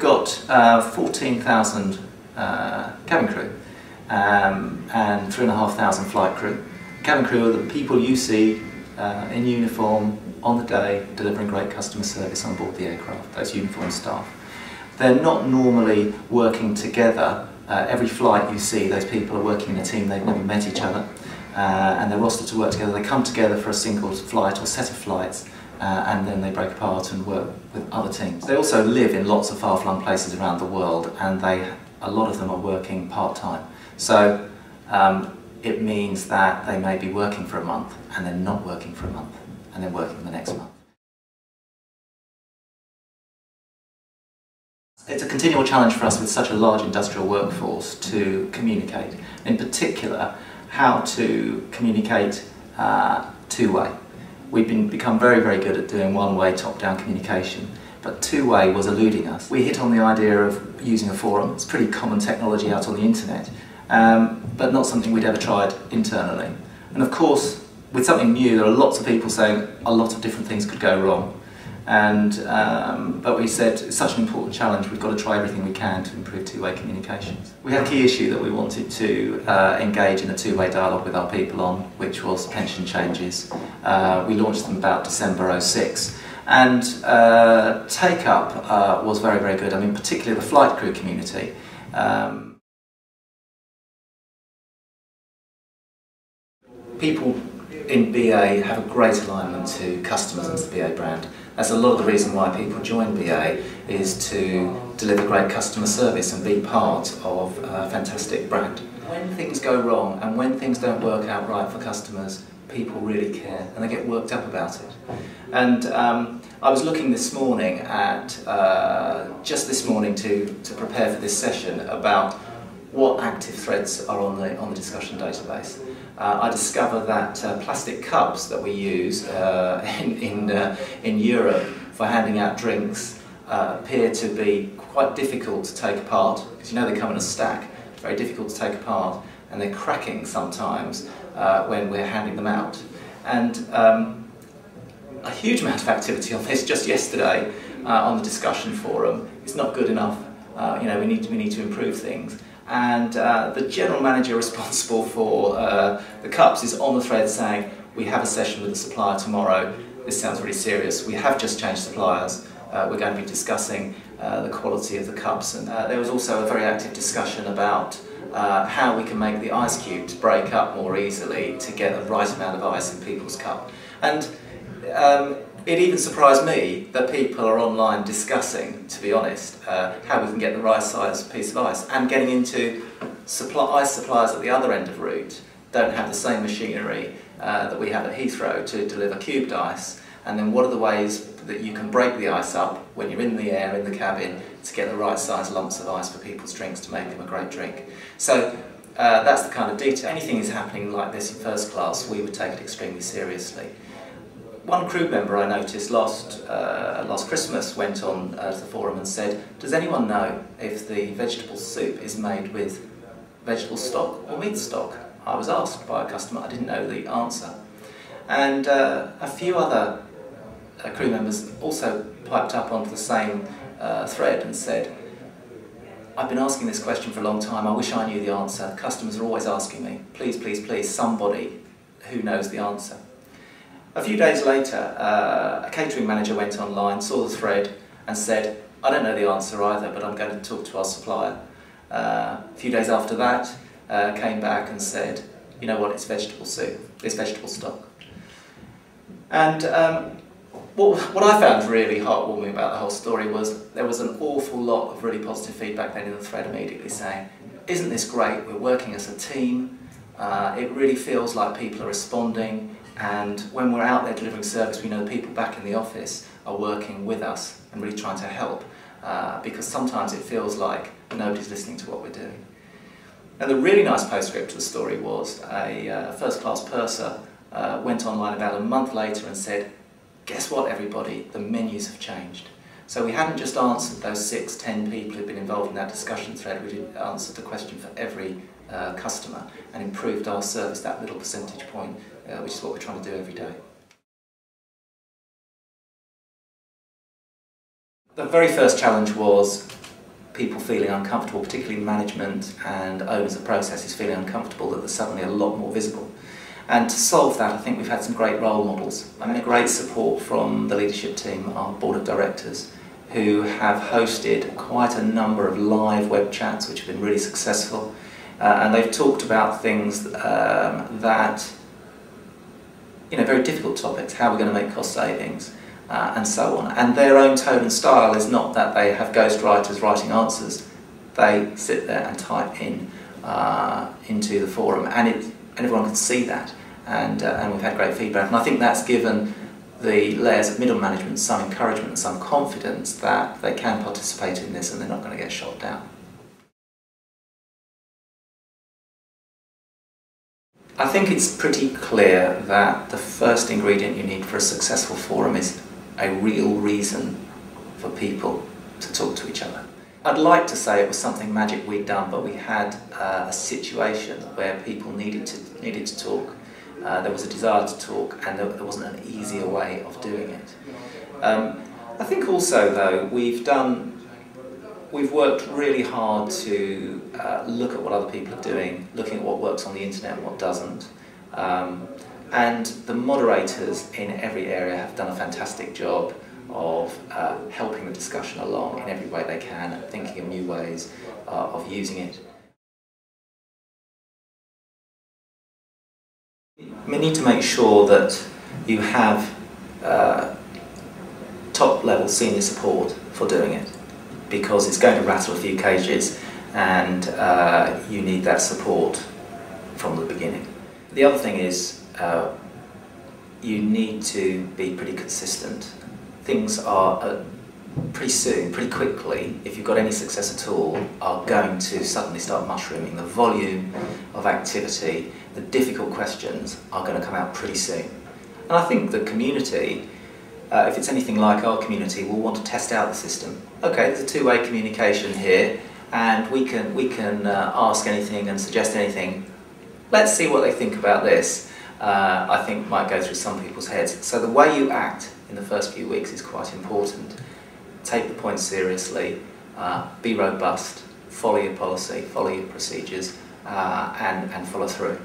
got uh, 14,000 uh, cabin crew um, and 3,500 flight crew. Cabin crew are the people you see uh, in uniform on the day delivering great customer service on board the aircraft, those uniformed staff. They're not normally working together. Uh, every flight you see, those people are working in a team, they've never met each other, uh, and they're rostered to work together. They come together for a single flight or set of flights, uh, and then they break apart and work with other teams. They also live in lots of far-flung places around the world, and they, a lot of them are working part-time. So um, it means that they may be working for a month, and then not working for a month, and then working the next month. It's a continual challenge for us with such a large industrial workforce to communicate. In particular, how to communicate uh, two-way. We've been, become very, very good at doing one-way top-down communication, but two-way was eluding us. We hit on the idea of using a forum. It's pretty common technology out on the internet, um, but not something we'd ever tried internally. And of course, with something new, there are lots of people saying a lot of different things could go wrong. And, um, but we said it's such an important challenge, we've got to try everything we can to improve two-way communications. We had a key issue that we wanted to uh, engage in a two-way dialogue with our people on, which was pension changes. Uh, we launched them about December 06. And uh, take-up uh, was very, very good. I mean, particularly the flight crew community. Um, people in BA have a great alignment to customers and to the BA brand. That's a lot of the reason why people join BA is to deliver great customer service and be part of a fantastic brand. When things go wrong and when things don't work out right for customers, people really care and they get worked up about it. And um, I was looking this morning at, uh, just this morning to, to prepare for this session about what active threads are on the, on the discussion database. Uh, I discovered that uh, plastic cups that we use uh, in, in, uh, in Europe for handing out drinks uh, appear to be quite difficult to take apart because you know they come in a stack, very difficult to take apart and they're cracking sometimes when we're handing them out. And um, a huge amount of activity on this just yesterday on the discussion forum. It's not good enough. you know, we need, to, we need to improve things and uh, the general manager responsible for uh, the cups is on the thread saying we have a session with the supplier tomorrow. This sounds really serious. We have just changed suppliers. Uh, we're going to be discussing uh, the quality of the cups. And uh, there was also a very active discussion about uh, how we can make the ice cubes break up more easily to get the right amount of ice in people's cup. And um, it even surprised me that people are online discussing, to be honest, uh, how we can get the right size piece of ice and getting into supply, ice suppliers at the other end of route don't have the same machinery uh, that we have at Heathrow to deliver cubed ice and then what are the ways that you can break the ice up when you're in the air, in the cabin, to get the right size lumps of ice for people's drinks to make them a great drink. So uh, that's the kind of detail. Anything is happening like this in first class, we would take it extremely seriously one crew member I noticed last, uh, last Christmas went on uh, the forum and said, does anyone know if the vegetable soup is made with vegetable stock or meat stock? I was asked by a customer, I didn't know the answer. And uh, a few other uh, crew members also piped up onto the same uh, thread and said, I've been asking this question for a long time, I wish I knew the answer. Customers are always asking me, please, please, please, somebody who knows the answer. A few days later, uh, a catering manager went online, saw the thread and said, I don't know the answer either, but I'm going to talk to our supplier. Uh, a few days after that, uh, came back and said, you know what, it's vegetable soup, it's vegetable stock. And um, what, what I found really heartwarming about the whole story was there was an awful lot of really positive feedback then in the thread immediately saying, isn't this great, we're working as a team, uh, it really feels like people are responding, and when we're out there delivering service, we know the people back in the office are working with us and really trying to help uh, because sometimes it feels like nobody's listening to what we're doing. And the really nice postscript to the story was a uh, first-class purser uh, went online about a month later and said, guess what everybody, the menus have changed. So we hadn't just answered those six, ten people who'd been involved in that discussion thread, we'd answered the question for every uh, customer and improved our service that little percentage point uh, which is what we're trying to do every day. The very first challenge was people feeling uncomfortable, particularly management and owners of processes feeling uncomfortable that they're suddenly a lot more visible. And to solve that, I think we've had some great role models. I mean, great support from the leadership team, our board of directors, who have hosted quite a number of live web chats which have been really successful. Uh, and they've talked about things um, that, you know, very difficult topics, how we're going to make cost savings, uh, and so on. And their own tone and style is not that they have ghostwriters writing answers. They sit there and type in uh, into the forum, and, it, everyone can see that. And, uh, and we've had great feedback. And I think that's given the layers of middle management some encouragement and some confidence that they can participate in this and they're not going to get shot down. I think it's pretty clear that the first ingredient you need for a successful forum is a real reason for people to talk to each other. I'd like to say it was something magic we'd done, but we had uh, a situation where people needed to, needed to talk uh, there was a desire to talk and there, there, wasn't an easier way of doing it. Um, I think also though we've done, we've worked really hard to uh, look at what other people are doing, looking at what works on the internet and what doesn't. Um, and the moderators in every area have done a fantastic job of uh, helping the discussion along in every way they can, thinking of new ways uh, of using it. We need to make sure that you have uh, top level senior support for doing it because it's going to rattle a few cages and uh, you need that support from the beginning. The other thing is uh, you need to be pretty consistent. Things are uh, pretty soon, pretty quickly, if you've got any success at all, are going to suddenly start mushrooming. The volume of activity, the difficult questions are going to come out pretty soon. And I think the community, uh, if it's anything like our community, we'll want to test out the system. Okay, there's a two-way communication here, and we can, we can uh, ask anything and suggest anything. Let's see what they think about this. Uh, I think might go through some people's heads. So the way you act in the first few weeks is quite important take the point seriously, uh, be robust, follow your policy, follow your procedures, uh, and, and follow through.